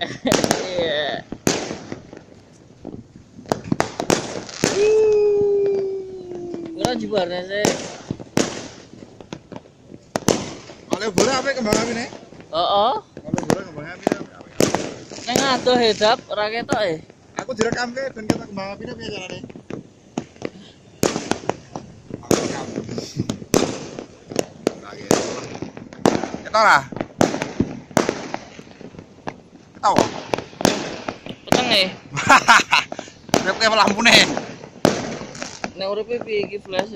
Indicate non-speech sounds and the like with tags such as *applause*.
yeah. Kurang jebarnya sih. Oleh bola apa kembang api nih? Oh oh. Oleh bola kembang api nih. Neng atuh hedap rakyat eh. Aku direkam ke dan kita kembang api nih punya cara nih. Kita lah. Tahu. Peteng eh. Rep ke lampu nih. *laughs* Uripe piye iki flash